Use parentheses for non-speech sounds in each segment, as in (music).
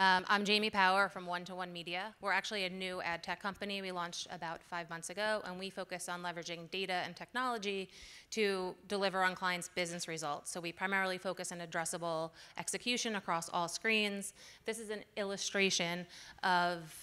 Um, I'm Jamie Power from One to One Media. We're actually a new ad tech company. We launched about five months ago, and we focus on leveraging data and technology to deliver on clients' business results. So we primarily focus on addressable execution across all screens. This is an illustration of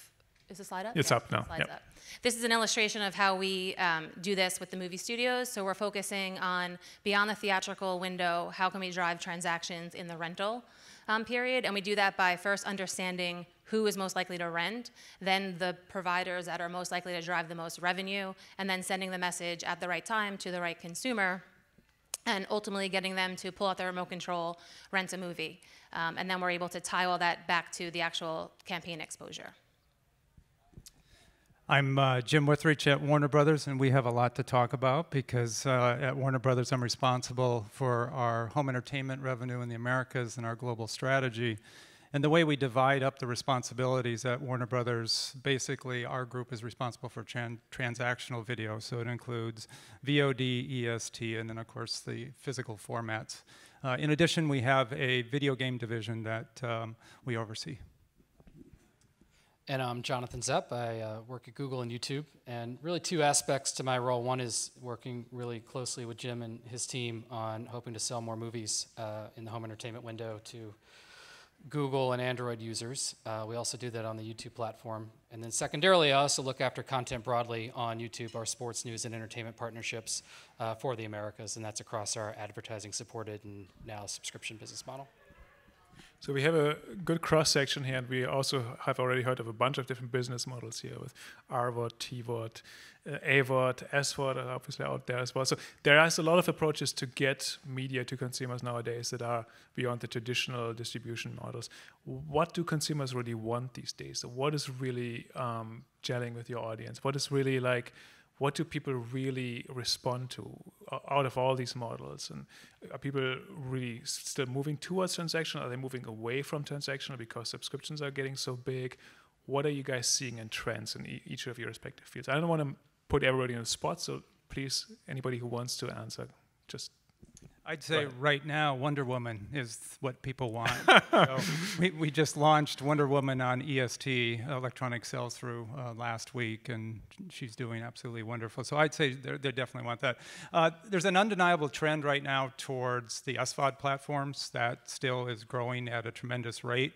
is the slide up? It's Yeah, up now, yep. up. This is an illustration of how we um, do this with the movie studios. So we're focusing on beyond the theatrical window, how can we drive transactions in the rental um, period? And we do that by first understanding who is most likely to rent, then the providers that are most likely to drive the most revenue, and then sending the message at the right time to the right consumer and ultimately getting them to pull out their remote control, rent a movie. Um, and then we're able to tie all that back to the actual campaign exposure. I'm uh, Jim Wuthrich at Warner Brothers, and we have a lot to talk about because uh, at Warner Brothers, I'm responsible for our home entertainment revenue in the Americas and our global strategy. And the way we divide up the responsibilities at Warner Brothers, basically, our group is responsible for tran- transactional video. So it includes VOD, EST, and then, of course, the physical formats. Uh, in addition, we have a video game division that um, we oversee. And I'm Jonathan Zepp. I uh, work at Google and YouTube. And really, two aspects to my role. One is working really closely with Jim and his team on hoping to sell more movies uh, in the home entertainment window to Google and Android users. Uh, we also do that on the YouTube platform. And then, secondarily, I also look after content broadly on YouTube, our sports news and entertainment partnerships uh, for the Americas. And that's across our advertising supported and now subscription business model. So we have a good cross section here, and we also have already heard of a bunch of different business models here with RVOD, TVOD, uh, AVOD, SVOD are obviously out there as well. So there is a lot of approaches to get media to consumers nowadays that are beyond the traditional distribution models. What do consumers really want these days? What is really um, gelling with your audience? What is really like? What do people really respond to uh, out of all these models? And are people really still moving towards transactional? Are they moving away from transactional because subscriptions are getting so big? What are you guys seeing in trends in e- each of your respective fields? I don't want to put everybody on the spot, so please, anybody who wants to answer, just I'd say ahead. right now, Wonder Woman is what people want. (laughs) so we, we just launched Wonder Woman on EST, electronic sales through uh, last week, and she's doing absolutely wonderful. So I'd say they they definitely want that. Uh, there's an undeniable trend right now towards the SVOD platforms that still is growing at a tremendous rate.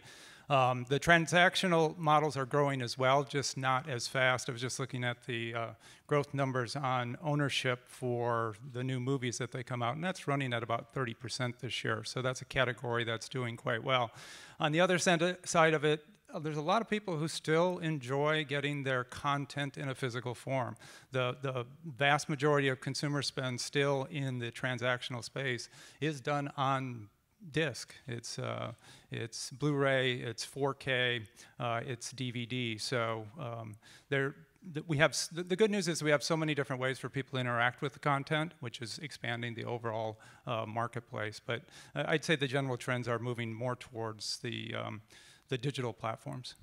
Um, the transactional models are growing as well, just not as fast. I was just looking at the uh, growth numbers on ownership for the new movies that they come out, and that's running at about 30% this year. So that's a category that's doing quite well. On the other side of it, uh, there's a lot of people who still enjoy getting their content in a physical form. The, the vast majority of consumer spend still in the transactional space is done on disc. It's uh, it's Blu-ray, it's 4K, uh, it's DVD. So um, there. th- We have the good news is we have so many different ways for people to interact with the content, which is expanding the overall uh, marketplace. But uh, I'd say the general trends are moving more towards the um, the digital platforms.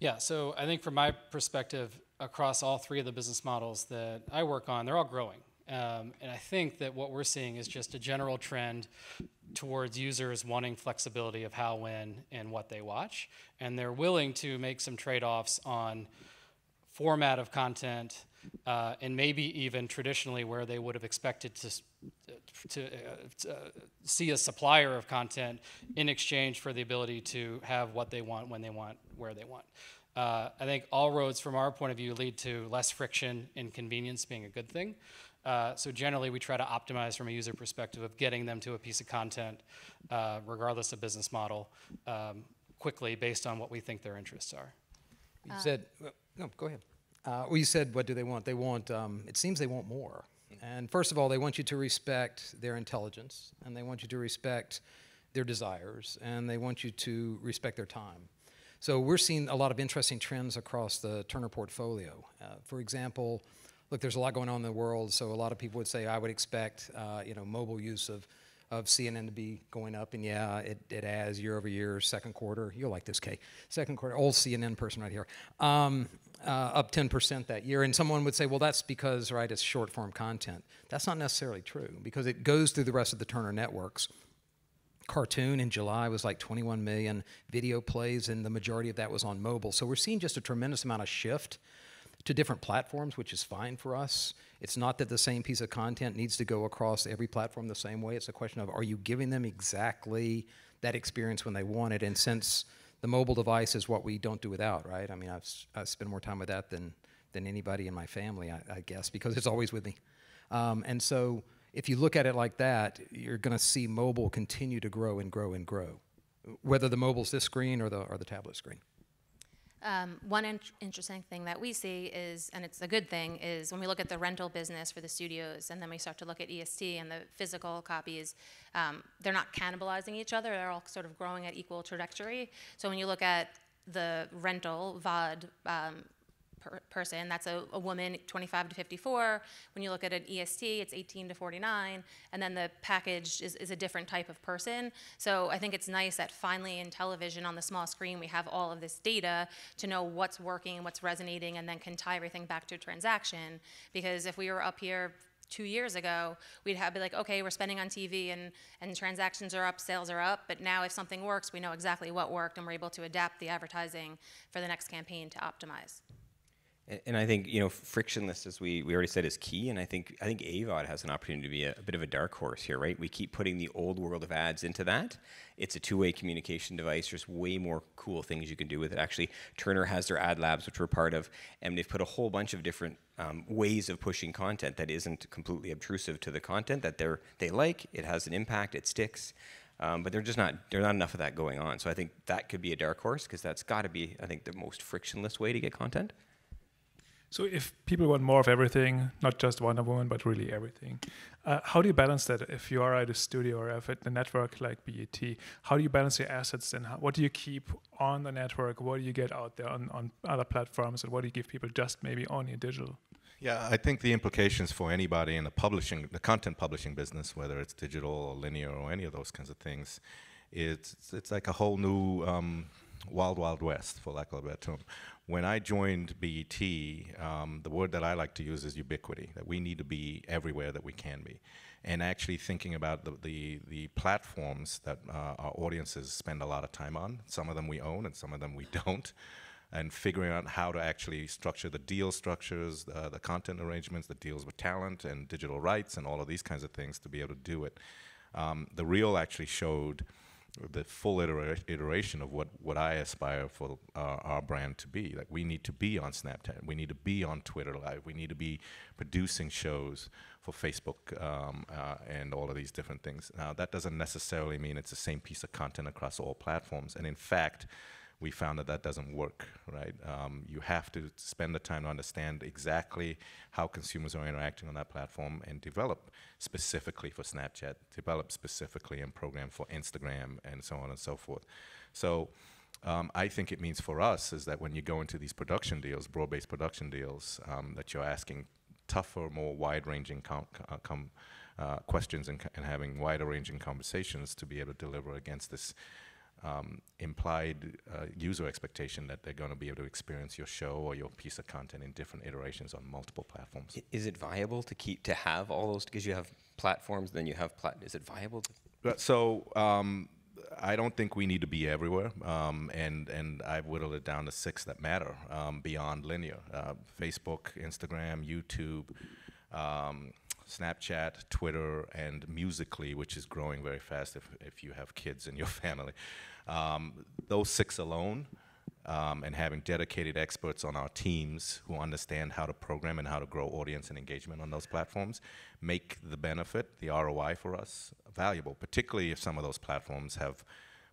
Yeah, so I think from my perspective, across all three of the business models that I work on, they're all growing. Um, and I think that what we're seeing is just a general trend towards users wanting flexibility of how, when, and what they watch. And they're willing to make some trade offs on format of content uh, and maybe even traditionally where they would have expected to, to, uh, to see a supplier of content in exchange for the ability to have what they want when they want where they want uh, i think all roads from our point of view lead to less friction and convenience being a good thing uh, so generally we try to optimize from a user perspective of getting them to a piece of content uh, regardless of business model um, quickly based on what we think their interests are You said, well, no, go ahead. Uh, well, you said, what do they want? They want, um, it seems they want more. And first of all, they want you to respect their intelligence, and they want you to respect their desires, and they want you to respect their time. So we're seeing a lot of interesting trends across the Turner portfolio. Uh, for example, look, there's a lot going on in the world, so a lot of people would say, I would expect, uh, you know, mobile use of of CNN to be going up, and yeah, it, it has year over year, second quarter. You'll like this, Kay. Second quarter, old CNN person right here, um, uh, up 10% that year. And someone would say, well, that's because, right, it's short form content. That's not necessarily true because it goes through the rest of the Turner networks. cartoon in July was like 21 million video plays, and the majority of that was on mobile. So we're seeing just a tremendous amount of shift to different platforms, which is fine for us. It's not that the same piece of content needs to go across every platform the same way. It's a question of are you giving them exactly that experience when they want it? And since the mobile device is what we don't do without, right? I mean, I've, I spend more time with that than, than anybody in my family, I, I guess, because it's always with me. Um, and so if you look at it like that, you're going to see mobile continue to grow and grow and grow, whether the mobile's this screen or the, or the tablet screen. Um, one in- interesting thing that we see is, and it's a good thing, is when we look at the rental business for the studios, and then we start to look at EST and the physical copies, um, they're not cannibalizing each other. They're all sort of growing at equal trajectory. So when you look at the rental VOD um, per person. That's a, a woman 25 to 54. When you look at an EST, it's 18 to 49. And then the package is, is a different type of person. So I think it's nice that finally in television on the small screen, we have all of this data to know what's working, what's resonating, and then can tie everything back to transaction. Because if we were up here two years ago, we'd have be like, okay, we're spending on TV and, and transactions are up, sales are up, but now if something works, we know exactly what worked and we're able to adapt the advertising for the next campaign to optimize. And, I think you know frictionless, as we, we already said, is key. And I think I think AVOD has an opportunity to be a, a, bit of a dark horse here, right? We keep putting the old world of ads into that. It's a two-way communication device. There's way more cool things you can do with it. Actually, Turner has their ad labs, which we're part of, and they've put a whole bunch of different um, ways of pushing content that isn't completely obtrusive to the content that they're they like. It has an impact. It sticks. Um, but they're just not there's not enough of that going on. So I think that could be a dark horse because that's got to be I think the most frictionless way to get content. So if people want more of everything, not just Wonder Woman, but really everything, uh, how do you balance that? If you are at a studio or at a network like BET, how do you balance your assets and how, what do you keep on the network? What do you get out there on, on other platforms, and what do you give people just maybe only digital? Yeah, I think the implications for anybody in the publishing, the content publishing business, whether it's digital or linear or any of those kinds of things, it's it's like a whole new um, wild, wild west, for lack of a better term, when I joined BET, um, the word that I like to use is ubiquity, that we need to be everywhere that we can be. And actually thinking about the, the, the platforms that uh, our audiences spend a lot of time on. Some of them we own and some of them we (laughs) don't. And figuring out how to actually structure the deal structures, uh, the content arrangements, the deals with talent and digital rights and all of these kinds of things to be able to do it. Um, the Reel actually showed the full itera- iteration of what, what I aspire for uh, our brand to be. Like we need to be on Snapchat, we need to be on Twitter Live, we need to be producing shows for Facebook um, uh, and all of these different things. Now that doesn't necessarily mean it's the same piece of content across all platforms, and in fact we found that that doesn't work, right? Um, you have to spend the time to understand exactly how consumers are interacting on that platform and develop specifically for Snapchat, develop specifically and program for Instagram, and so on and so forth. So um, I think it means for us is that when you go into these production deals, broad-based production deals, um, that you're asking tougher, more wide-ranging uh, uh, questions and, and having wider-ranging conversations to be able to deliver against this um, implied uh, user expectation that they're going to be able to experience your show or your piece of content in different iterations on multiple platforms. Is it viable to keep to have all those because you have platforms, then you have plat? Is it viable? But so um, I don't think we need to be everywhere, um, and and I've whittled it down to six that matter um, beyond linear: uh, Facebook, Instagram, YouTube. Snapchat, Twitter, and Musical.ly, which is growing very fast if, if you have kids in your (laughs) family. Um, those six alone, um, and having dedicated experts on our teams who understand how to program and how to grow audience and engagement on those platforms, make the benefit, the ROI for us, valuable, particularly if some of those platforms have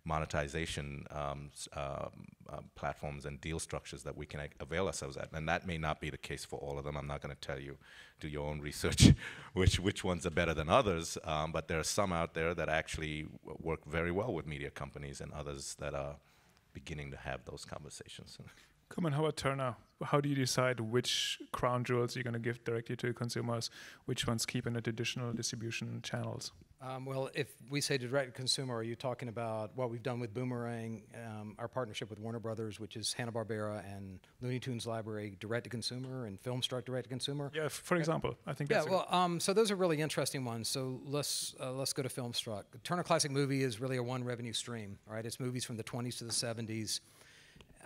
monetization um, uh, uh, platforms and deal structures that we can avail ourselves at. And that may not be the case for all of them. I'm not going to tell you, do your own research, (laughs) which, which ones are better than others. Um, but there are some out there that actually work very well with media companies and others that are beginning to have those conversations. (laughs) Come on, how about Turner? How do you decide which crown jewels you're going to give directly to consumers, which ones keep in the traditional distribution channels? Um, well, if we say direct to consumer, are you talking about what we've done with Boomerang, um, our partnership with Warner Brothers, which is Hanna Barbera and Looney Tunes Library direct to consumer, and Filmstruck direct to consumer? Yeah, for example, I think Yeah, well, um, so those are really interesting ones. So let's uh, let's go to Filmstruck. Turner Classic Movie is really a one revenue stream, right? It's movies from the 20s to the 70s.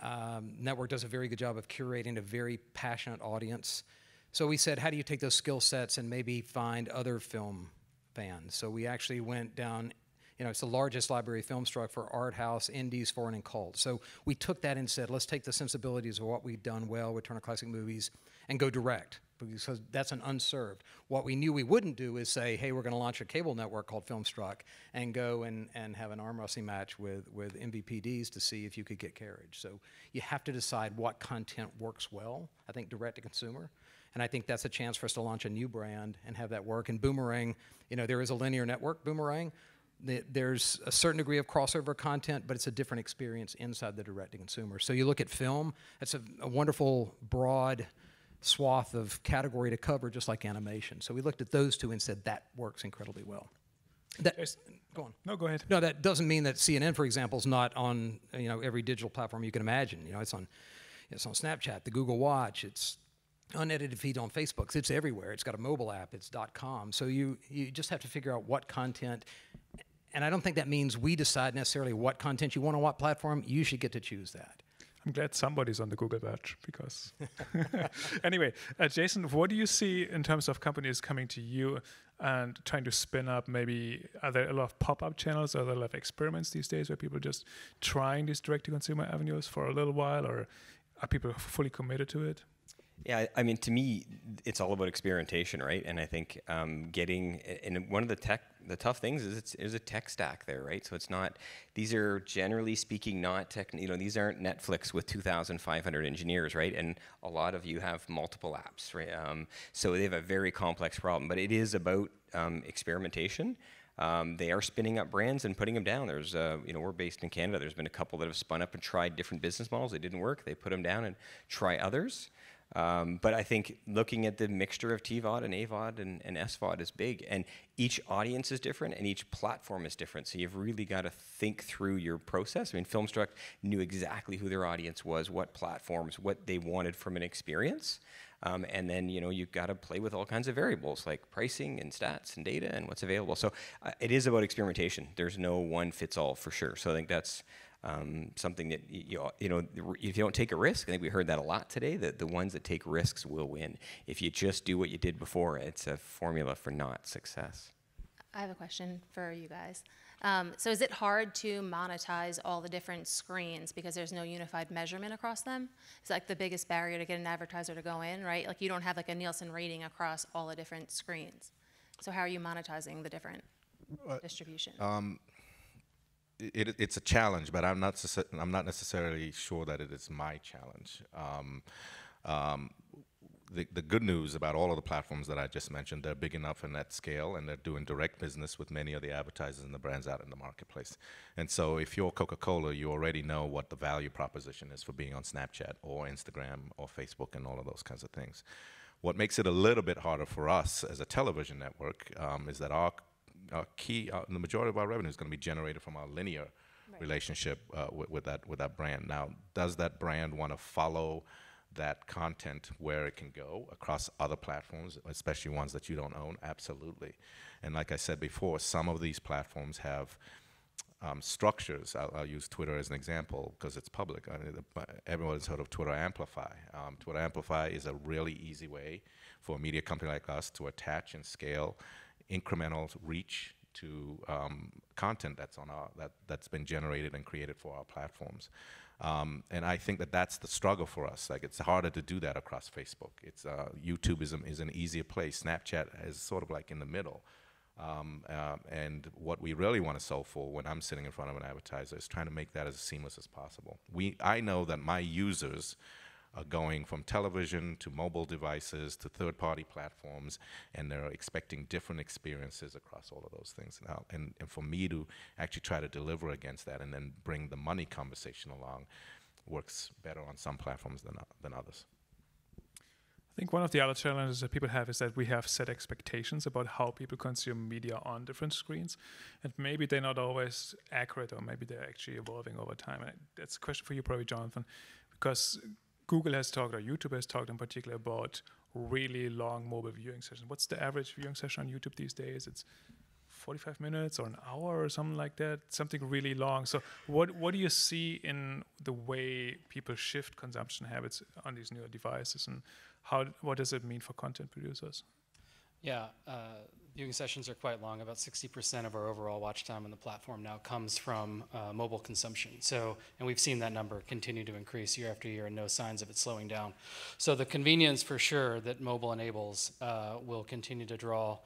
Um, Network does a very good job of curating a very passionate audience. So we said, how do you take those skill sets and maybe find other film fans? So we actually went down. You know, it's the largest library Filmstruck for art house, indies, foreign, and cult. So we took that and said, let's take the sensibilities of what we've done well with Turner Classic Movies and go direct because that's an unserved. What we knew we wouldn't do is say, hey, we're going to launch a cable network called Filmstruck and go and, and have an arm wrestling match with, with MVPDs to see if you could get carriage. So you have to decide what content works well, I think direct to consumer. And I think that's a chance for us to launch a new brand and have that work. And Boomerang, you know, there is a linear network, Boomerang. There's a certain degree of crossover content, but it's a different experience inside the direct to consumer. So you look at film, that's a, a wonderful, broad swath of category to cover, just like animation. So we looked at those two and said that works incredibly well. That, go on. no, go ahead. No, that doesn't mean that CNN, for example, is not on you know every digital platform you can imagine. You know, it's on it's on Snapchat, the Google Watch, it's unedited feed on Facebook. It's everywhere. It's got a mobile app. It's .com. So you you just have to figure out what content. And I don't think that means we decide necessarily what content you want on what platform. You should get to choose that. I'm glad somebody's on the Google badge because. (laughs) anyway, uh, Jason, what do you see in terms of companies coming to you and trying to spin up? Maybe are there a lot of pop-up channels? Are there a lot of experiments these days where people are just trying these direct-to-consumer avenues for a little while, or are people fully committed to it? Yeah, I- mean, to me, it's all about experimentation, right? And I think um, getting and one of the tech, the tough things is it's there's a tech stack there, right? So it's not. These are generally speaking not tech. You know, these aren't Netflix with 2,500 engineers, right? And a lot of you have multiple apps, right? Um, so they have a very complex problem. But it is about um, experimentation. Um, they are spinning up brands and putting them down. There's, uh, you know, we're based in Canada. There's been a couple that have spun up and tried different business models. They didn't work. They put them down and try others. Um, but I think looking at the mixture of TVOD and AVOD and, and SVOD is big, and each audience is different and each platform is different. So you've really got to think through your process. I mean, Filmstruck knew exactly who their audience was, what platforms, what they wanted from an experience. Um, and then you know you've got to play with all kinds of variables like pricing and stats and data and what's available. So uh, it is about experimentation. There's no one fits all for sure. So I think that's um, something that you, you know if you don't take a risk. I think we heard that a lot today. That the ones that take risks will win. If you just do what you did before, it's a formula for not success. I have a question for you guys. Um, so is it hard to monetize all the different screens because there's no unified measurement across them? It's like the biggest barrier to get an advertiser to go in, right? Like you don't have like a Nielsen rating across all the different screens. So how are you monetizing the different distribution? It, it's a challenge, but I'm not I'm not necessarily sure that it is my challenge. Um, um, the, the good news about all of the platforms that I just mentioned, they're big enough and at scale, and they're doing direct business with many of the advertisers and the brands out in the marketplace. And so, if you're Coca-Cola, you already know what the value proposition is for being on Snapchat or Instagram or Facebook and all of those kinds of things. What makes it a little bit harder for us as a television network um, is that our our key, uh, the majority of our revenue is going to be generated from our linear relationship uh, with, with that with that brand. Now, does that brand want to follow that content where it can go across other platforms, especially ones that you don't own? Absolutely. And like I said before, some of these platforms have um, structures. I'll, I'll use Twitter as an example because it's public. I mean, the, everyone's heard of Twitter Amplify. Um, Twitter Amplify is a really easy way for a media company like us to attach and scale incremental reach to um, content that's on our that that's been generated and created for our platforms. Um, and I think that that's the struggle for us. Like it's harder to do that across Facebook. It's uh, YouTube is, is an easier place. Snapchat is sort of like in the middle. Um, uh, and what we really want to solve for when I'm sitting in front of an advertiser is trying to make that as seamless as possible. We, I know that my users are going from television to mobile devices to third-party platforms, and they're expecting different experiences across all of those things. Now, and, and for me to actually try to deliver against that and then bring the money conversation along works better on some platforms than, than others. I think one of the other challenges that people have is that we have set expectations about how people consume media on different screens, and maybe they're not always accurate, or maybe they're actually evolving over time. And that's a question for you, probably, Jonathan, because Google has talked, or YouTube has talked in particular, about really long mobile viewing sessions. What's the average viewing session on YouTube these days? It's 45 minutes or an hour or something like that, something really long. So, what what do you see in the way people shift consumption habits on these newer devices, and how what does it mean for content producers? Yeah, uh, viewing sessions are quite long. About 60% of our overall watch time on the platform now comes from uh, mobile consumption. So, and we've seen that number continue to increase year after year, and no signs of it slowing down. So, the convenience for sure that mobile enables uh, will continue to draw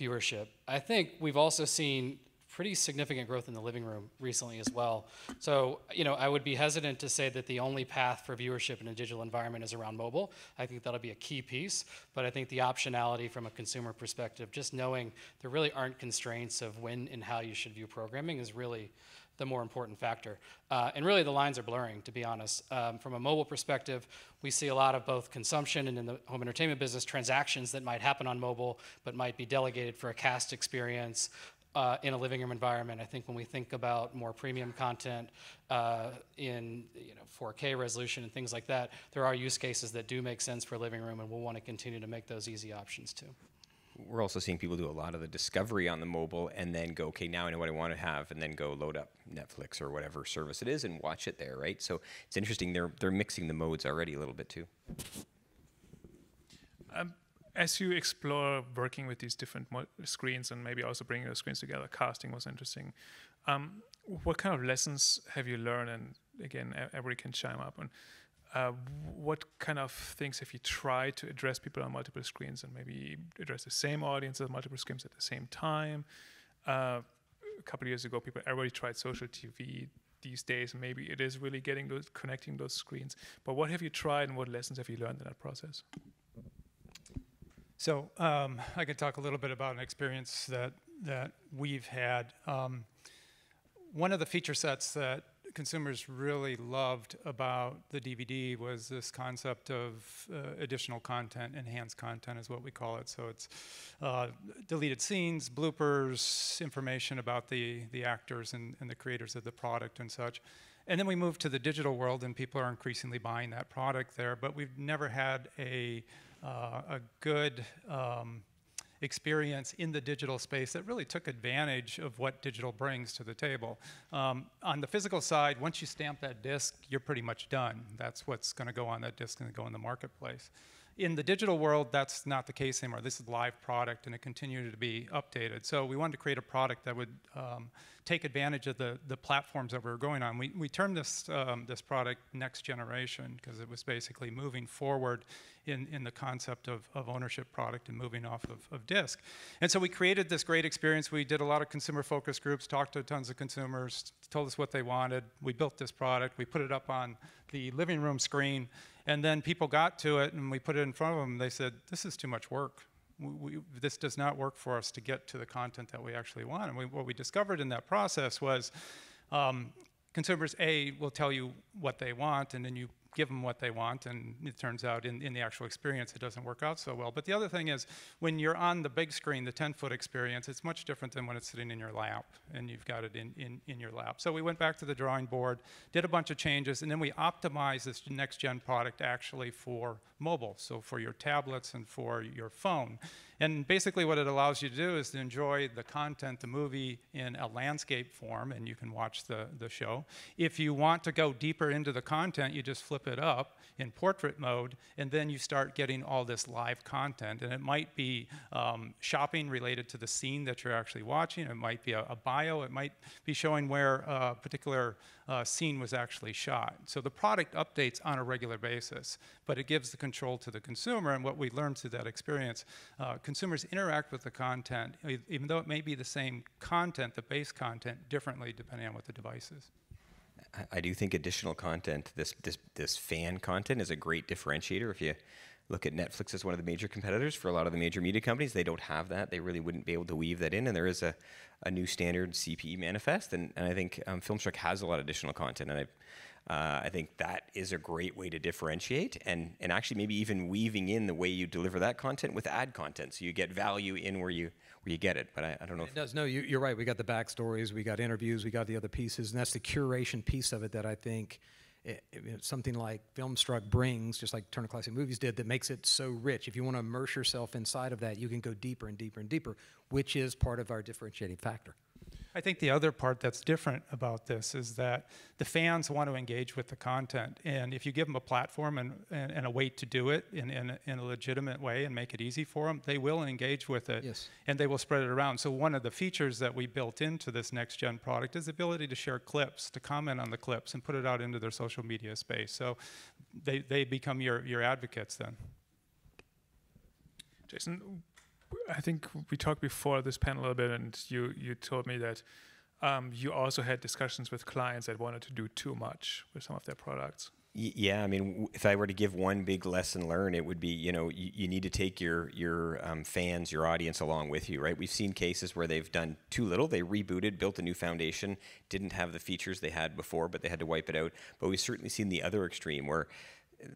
viewership. I think we've also seen pretty significant growth in the living room recently as well. So, you know, I would be hesitant to say that the only path for viewership in a digital environment is around mobile. I think that'll be a key piece, but I think the optionality from a consumer perspective, just knowing there really aren't constraints of when and how you should view programming is really the more important factor. Uh, and really, the lines are blurring, to be honest. Um, from a mobile perspective, we see a lot of both consumption and in the home entertainment business, transactions that might happen on mobile but might be delegated for a cast experience. Uh, in a living room environment, I think when we think about more premium content uh, in you know 4K resolution and things like that, there are use cases that do make sense for a living room, and we'll want to continue to make those easy options too we're also seeing people do a lot of the discovery on the mobile and then go, okay, now I know what I want to have, and then go load up Netflix or whatever service it is and watch it there, right? So it's interesting. They're they're mixing the modes already a little bit too. Um, as you explore working with these different screens and maybe also bringing the screens together, casting was interesting. Um, what kind of lessons have you learned? And again, everybody can chime up on uh, what kind of things have you tried to address people on multiple screens and maybe address the same audience on multiple screens at the same time? Uh, a couple of years ago, people everybody tried social TV. These days, maybe it is really getting those connecting those screens. But what have you tried, and what lessons have you learned in that process? So um, I could talk a little bit about an experience that that we've had. Um, one of the feature sets that consumers really loved about the DVD was this concept of uh, additional content, enhanced content is what we call it. So it's uh, deleted scenes, bloopers, information about the, the actors and, and the creators of the product and such. And then we moved to the digital world, and people are increasingly buying that product there. But we've never had a, a good um, experience in the digital space that really took advantage of what digital brings to the table. Um, on the physical side, once you stamp that disc, you're pretty much done. That's what's going to go on that disc and go in the marketplace. In the digital world, that's not the case anymore. This is live product, and it continued to be updated. So we wanted to create a product that would um, take advantage of the, the platforms that we were going on. We, we termed this, um, this product Next Generation because it was basically moving forward in, in the concept of, of ownership product and moving off of, of disk. And so we created this great experience. We did a lot of consumer focus groups, talked to tons of consumers, told us what they wanted. We built this product. We put it up on the living room screen. And then people got to it and we put it in front of them. They said, This is too much work we, this does not work for us to get to the content that we actually want. And we, what we discovered in that process was um, consumers, A, will tell you what they want, and then you give them what they want, and it turns out in, in the actual experience it doesn't work out so well. But the other thing is, when you're on the big screen, the 10 foot experience, it's much different than when it's sitting in your lap and you've got it in, in, in your lap. So we went back to the drawing board, did a bunch of changes, and then we optimized this next gen product actually for mobile, so for your tablets and for your phone. And basically, what it allows you to do is to enjoy the content, the movie, in a landscape form, and you can watch the, the show. If you want to go deeper into the content, you just flip it up in portrait mode, and then you start getting all this live content. And it might be um, shopping related to the scene that you're actually watching, it might be a, a bio, it might be showing where a particular uh, scene was actually shot. So the product updates on a regular basis, but it gives the control to the consumer. And what we learned through that experience, uh, consumers interact with the content, even though it may be the same content, the base content, differently depending on what the device is. I do think additional content, this this this fan content, is a great differentiator. If you look at Netflix as one of the major competitors for a lot of the major media companies, they don't have that. They really wouldn't be able to weave that in. And there is a, a new standard CPE manifest, and, and I think um, Filmstruck has a lot of additional content. And I Uh, I think that is a great way to differentiate and, and actually maybe even weaving in the way you deliver that content with ad content so you get value in where you where you get it. But I, I don't know. It does. No, you, you're right. We got the backstories, we got interviews, we got the other pieces, and that's the curation piece of it that I think Eh, eh, it, it, something like Filmstruck brings, just like Turner Classic Movies did, that makes it so rich. If you want to immerse yourself inside of that, you can go deeper and deeper and deeper, which is part of our differentiating factor. I think the other part that's different about this is that the fans want to engage with the content. And if you give them a platform and, and, and a way to do it in, in, a, in a legitimate way and make it easy for them, they will engage with it Yes. and they will spread it around. So, one of the features that we built into this next gen product is the ability to share clips, to comment on the clips, and put it out into their social media space. So, they, they become your, your advocates then. Jason, I think we talked before this panel a little bit, and you you told me that um, you also had discussions with clients that wanted to do too much with some of their products. Yeah, I mean, if I were to give one big lesson learned, it would be, you know, you, you need to take your your um, fans, your audience along with you, right? We've seen cases where they've done too little. They rebooted, built a new foundation, didn't have the features they had before, but they had to wipe it out. But we've certainly seen the other extreme where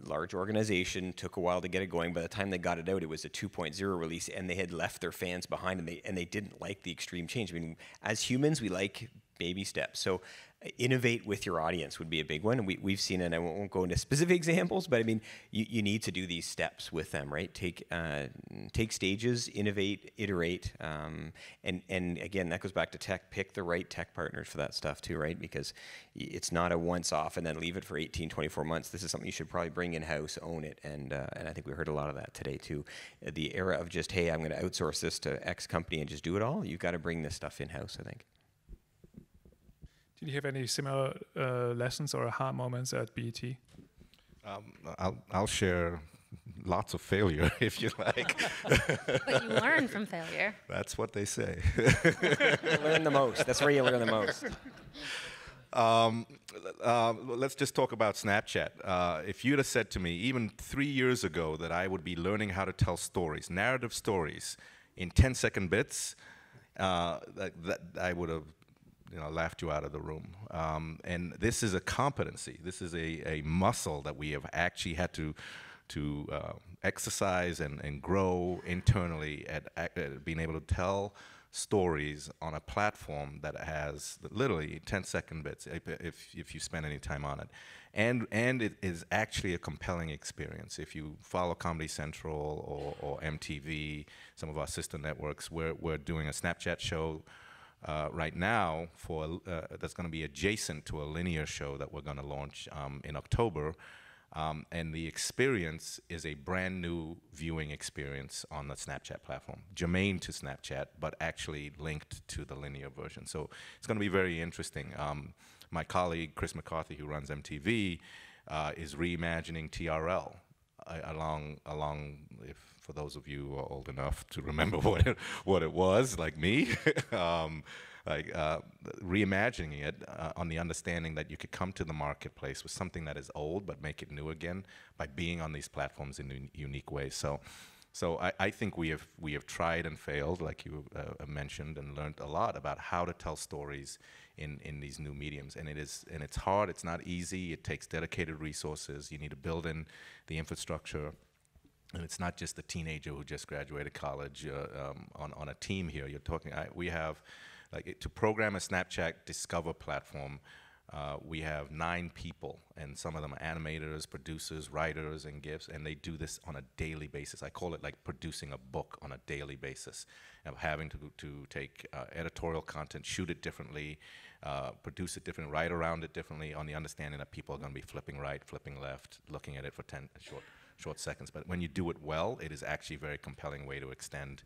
large organization took a while to get it going. By the time they got it out, it was a 2.0 release, and they had left their fans behind, and they and they didn't like the extreme change. I mean, as humans, we like baby steps. So innovate with your audience would be a big one. We, we've seen, and I won't, won't go into specific (laughs) examples, but I mean, you, you need to do these steps with them, right? Take uh, take stages, innovate, iterate, um, and and again, that goes back to tech. Pick the right tech partners for that stuff too, right? Because it's not a once off and then leave it for 18, 24 months. This is something you should probably bring in house, own it, and uh, and I think we heard a lot of that today too. The era of just hey, I'm going to outsource this to X company and just do it all. You've got to bring this stuff in house. I think. Did you have any similar uh, lessons or aha moments at BET? Um, I'll, I'll share lots of failure (laughs) if you like. But you learn from failure. (laughs) That's what they say. you learn the most. That's where you learn the most. Um, uh, let's just talk about Snapchat. Uh, if you'd have said to me, even three years ago, that I would be learning how to tell stories, narrative stories, in 10 second bits, uh, that, that I would have you know, laughed you out of the room. Um, and this is a competency. This is a, a muscle that we have actually had to to uh, exercise and, and grow internally at, at being able to tell stories on a platform that has literally 10 second bits if, if, you spend any time on it. And, and it is actually a compelling experience. If you follow Comedy Central or, or MTV, some of our sister networks, we're, we're doing a Snapchat show uh, right now for uh, that's going to be adjacent to a linear show that we're going to launch um, in October. Um, and the experience is a brand new viewing experience on the Snapchat platform, germane to Snapchat, but actually linked to the linear version. So it's going to be very interesting. Um, my colleague Chris McCarthy, who runs MTV, uh, is reimagining TRL along along. If for those of you who are old enough to remember (laughs) what it, what it was, like me. (laughs) um, like uh, reimagining it uh, on the understanding that you could come to the marketplace with something that is old but make it new again by being on these platforms in un- unique ways. So, so I, I think we have we have tried and failed, like you uh, mentioned, and learned a lot about how to tell stories in, in these new mediums. And it is and it's hard. It's not easy. It takes dedicated resources. You need to build in the infrastructure. And it's not just the teenager who just graduated college uh, um, on, on a team here. You're talking, I, we have, like, it- to program a Snapchat Discover platform, uh, we have nine people, and some of them are animators, producers, writers, and gifts, and they do this on a daily basis. I call it like producing a book on a daily basis, of having to, to take uh, editorial content, shoot it differently, uh, produce it differently, write around it differently, on the understanding that people are going to be flipping right, flipping left, looking at it for 10 short short seconds. But when you do it well, it is actually a very compelling way to extend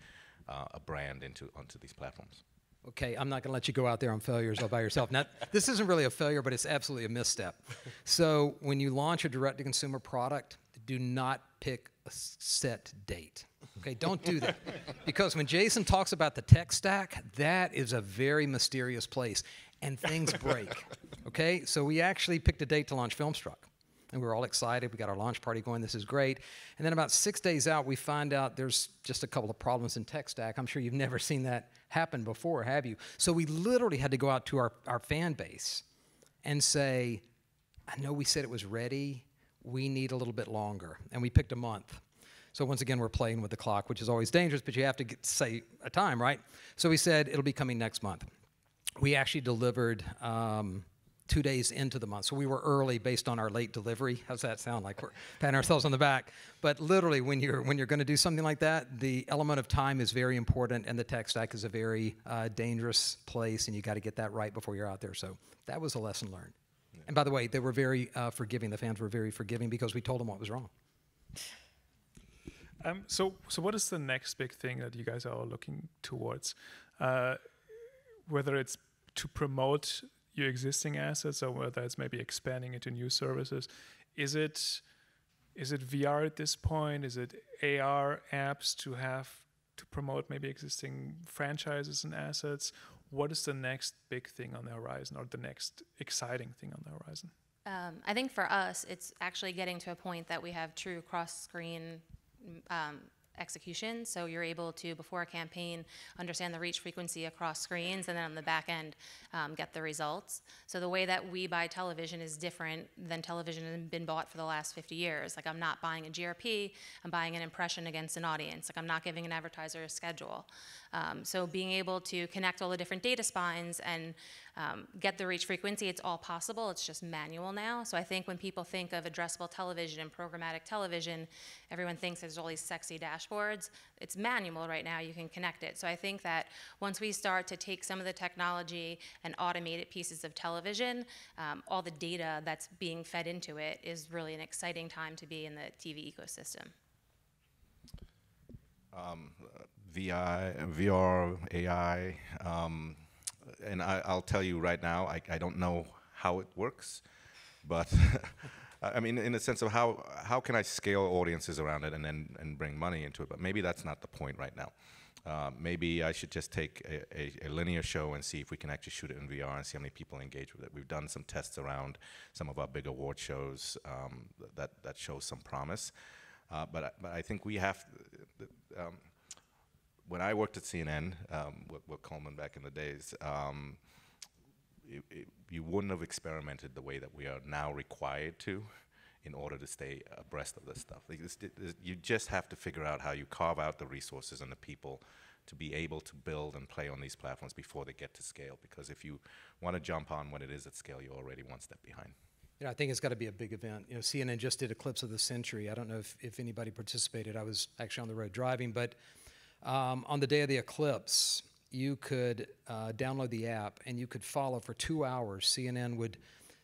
uh, a brand into onto these platforms. Okay, I'm not going to let you go out there on failures all by yourself. Now, this isn't really a failure, but it's absolutely a misstep. So, when you launch a direct to consumer product, do not pick a set date. Okay, don't do that. (laughs) because when Jason talks about the tech stack, that is a very mysterious place and things break. Okay, so we actually picked a date to launch Filmstruck. And we were all excited. We got our launch party going. This is great. And then about six days out, we find out there's just a couple of problems in tech stack. I'm sure you've never (laughs) seen that happen before, have you? So we literally had to go out to our, our fan base and say, I know we said it was ready. We need a little bit longer. And we picked a month. So once again, we're playing with the clock, which is always dangerous, but you have to get, say a time, right? So we said it'll be coming next month. We actually delivered um, two days into the month. So we were early based on our late delivery. How's that sound? Like we're patting ourselves on the back. But literally, when you're when you're going to do something like that, the element of time is very important, and the tech stack is a very uh, dangerous place, and you got to get that right before you're out there. So that was a lesson learned. And by the way, they were very uh, forgiving. The fans were very forgiving because we told them what was wrong. Um, so, so what is the next big thing that you guys are all looking towards? Uh, whether it's to promote your existing assets or whether it's maybe expanding into new services, is it is it VR at this point? Is it AR apps to have to promote maybe existing franchises and assets? What is the next big thing on the horizon, or the next exciting thing on the horizon? Um, I think for us, it's actually getting to a point that we have true cross-screen um, execution. So you're able to, before a campaign, understand the reach frequency across screens, and then on the back end, um, get the results. So the way that we buy television is different than television has been bought for the last 50 years. Like I'm not buying a GRP, I'm buying an impression against an audience. Like I'm not giving an advertiser a schedule. Um, so being able to connect all the different data spines and um, get the reach frequency, it's all possible. It's just manual now. So I think when people think of addressable television and programmatic television, everyone thinks there's all these sexy dashboards. It's manual right now. You can connect it. So I think that once we start to take some of the technology and automated pieces of television, um, all the data that's being fed into it is really an exciting time to be in the TV ecosystem. Um, VI, VR, AI, um, and I, will tell you right now, I, I, don't know how it works, but (laughs) I mean, in the sense of how how can I scale audiences around it and then and bring money into it? But maybe that's not the point right now. Uh, maybe I should just take a, a, a, linear show and see if we can actually shoot it in VR and see how many people engage with it. We've done some tests around some of our big award shows um, that that show some promise, uh, but but I think we have. Um, when I worked at CNN um, with, with, Coleman back in the days, um, it, it, you wouldn't have experimented the way that we are now required to in order to stay abreast of this stuff. Like you just have to figure out how you carve out the resources and the people to be able to build and play on these platforms before they get to scale. Because if you want to jump on when it is at scale, you're already one step behind. You know, I think it's got to be a big event. You know, CNN just did Eclipse of the Century. I don't know if, if anybody participated. I was actually on the road driving, but um, on the day of the eclipse, you could uh, download the app and you could follow for two hours. CNN would,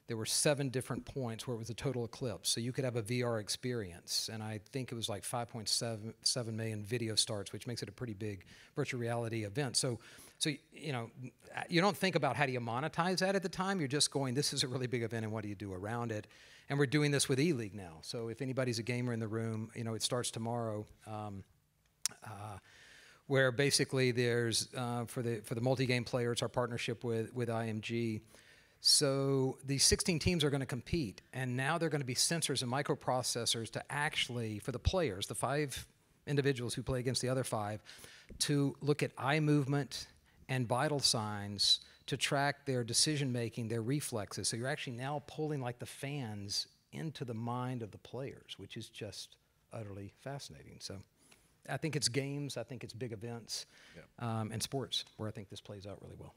there were seven different points where it was a total eclipse. So you could have a VR experience. And I think it was like 5.7 million video starts, which makes it a pretty big virtual reality event. So, so you know, you don't think about how do you monetize that at the time. You're just going, this is a really big event, and what do you do around it? And we're doing this with E League now. So if anybody's a gamer in the room, you know, it starts tomorrow. Um, uh, where basically there's uh, for the for the multi-game player, it's our partnership with with IMG. So these 16 teams are going to compete, and now they're going to be sensors and microprocessors to actually for the players, the five individuals who play against the other five, to look at eye movement and vital signs to track their decision making, their reflexes. So you're actually now pulling like the fans into the mind of the players, which is just utterly fascinating. So. I think it's games, I think it's big events, um, and sports where I think this plays out really well.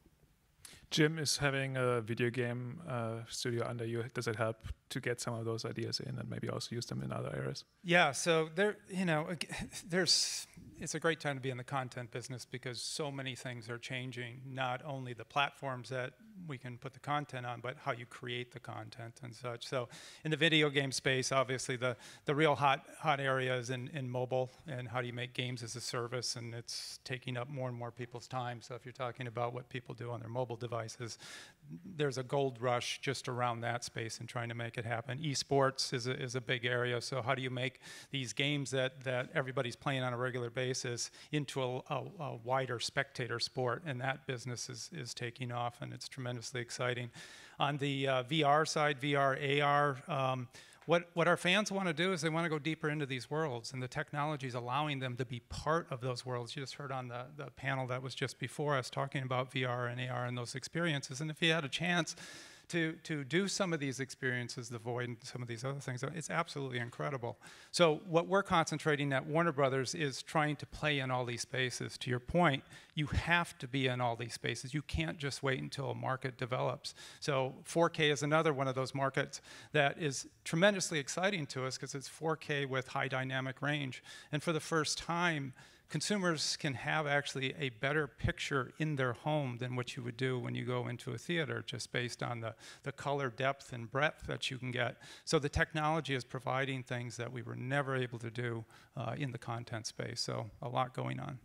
Jim is having a video game uh, studio under you. Does it help to get some of those ideas in and maybe also use them in other areas? Yeah. So there, you know, (laughs) there's. It's a great time to be in the content business because so many things are changing. Not only the platforms that we can put the content on, but how you create the content and such. So in the video game space, obviously the, the real hot hot area is in, in mobile and how do you make games as a service, and it's taking up more and more people's time. So if you're talking about what people do on their mobile devices, there's a gold rush just around that space and trying to make it happen. Esports is a, is a big area. So how do you make these games that, that everybody's playing on a regular basis into a, a, a wider spectator sport? And that business is, is taking off, and it's tremendously exciting. On the uh, VR side, VR, AR, um, what, what our fans want to do is they want to go deeper into these worlds, and the technology is allowing them to be part of those worlds. You just heard on the, the panel that was just before us talking about VR and AR and those experiences. And if you had a chance to, to do some of these experiences, the void and some of these other things, it's absolutely incredible. So what we're concentrating at Warner Brothers is trying to play in all these spaces. To your point, you have to be in all these spaces. You can't just wait until a market develops. So 4K is another one of those markets that is tremendously exciting to us because it's 4K with high dynamic range. And for the first time, consumers can have actually a better picture in their home than what you would do when you go into a theater, just based on the, the color depth and breadth that you can get. So the technology is providing things that we were never able to do uh, in the content space. So a lot going on.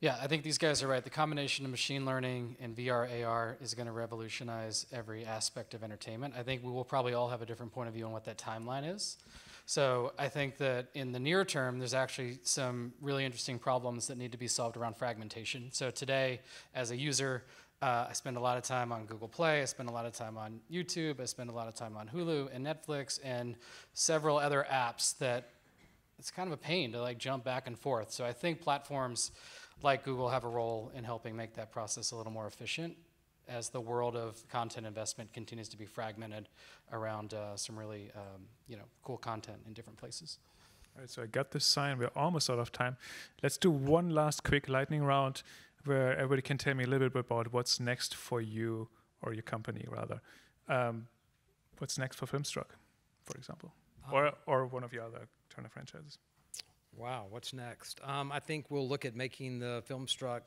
Yeah, I think these guys are right. The combination of machine learning and VR AR is going to revolutionize every aspect of entertainment. I think we will probably all have a different point of view on what that timeline is. So I think that in the near term, there's actually some really interesting problems that need to be solved around fragmentation. So today, as a user, uh, I spend a lot of time on Google Play, I spend a lot of time on YouTube, I spend a lot of time on Hulu and Netflix and several other apps that it's kind of a pain to like jump back and forth. So I think platforms like Google have a role in helping make that process a little more efficient as the world of content investment continues to be fragmented around uh, some really um, you know cool content in different places. All right, so I got this sign. We're almost out of time. Let's do one last quick lightning round where everybody can tell me a little bit about what's next for you or your company, rather. Um, what's next for Filmstruck, for example, or or one of your other Turner franchises. Wow, what's next? Um, I think we'll look at making the Filmstruck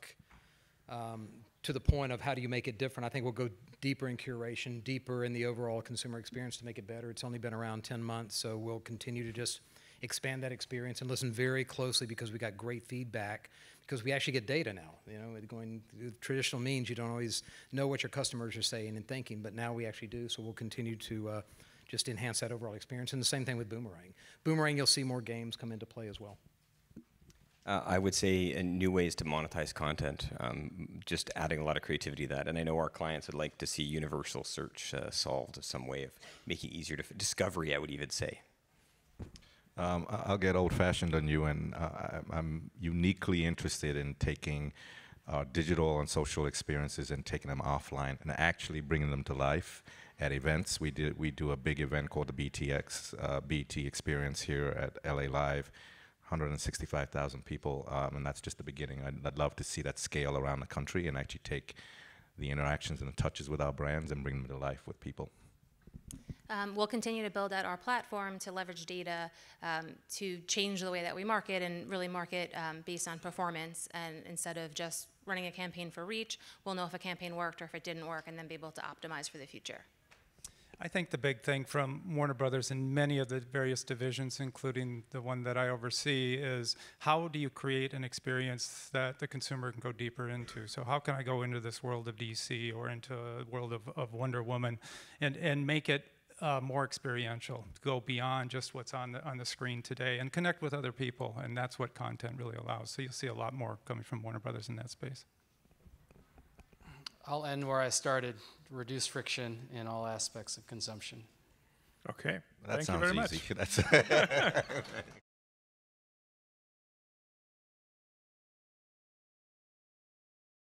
um, to the point of how do you make it different. I think we'll go deeper in curation, deeper in the overall consumer experience to make it better. It's only been around 10 months, so we'll continue to just expand that experience and listen very closely because we got great feedback because we actually get data now. You know, going traditional means you don't always know what your customers are saying and thinking, but now we actually do. So we'll continue to uh, just enhance that overall experience. And the same thing with Boomerang. Boomerang, you'll see more games come into play as well. Uh, I would say new ways to monetize content, um, just adding a lot of creativity to that. And I know our clients would like to see universal search uh, solved, some way of making it easier to discovery. I would even say. Um, I'll get old-fashioned on you, and uh, I'm uniquely interested in taking uh, digital and social experiences and taking them offline and actually bringing them to life at events. We did we do a big event called the BETX uh, BET Experience here at LA Live 165,000 people, um, and that's just the beginning. I'd, I'd, love to see that scale around the country and actually take the interactions and the touches with our brands and bring them to life with people. Um, we'll continue to build out our platform to leverage data um, to change the way that we market and really market um, based on performance. And instead of just running a campaign for reach, we'll know if a campaign worked or if it didn't work and then be able to optimize for the future. I think the big thing from Warner Brothers and many of the various divisions, including the one that I oversee, is how do you create an experience that the consumer can go deeper into? So how can I go into this world of DC or into a world of, of Wonder Woman and, and make it uh, more experiential, go beyond just what's on the, on the screen today and connect with other people. And that's what content really allows. So you'll see a lot more coming from Warner Brothers in that space. I'll end where I started reduce friction in all aspects of consumption. Okay. That Thank you very sounds easy. much. That's (laughs) (laughs)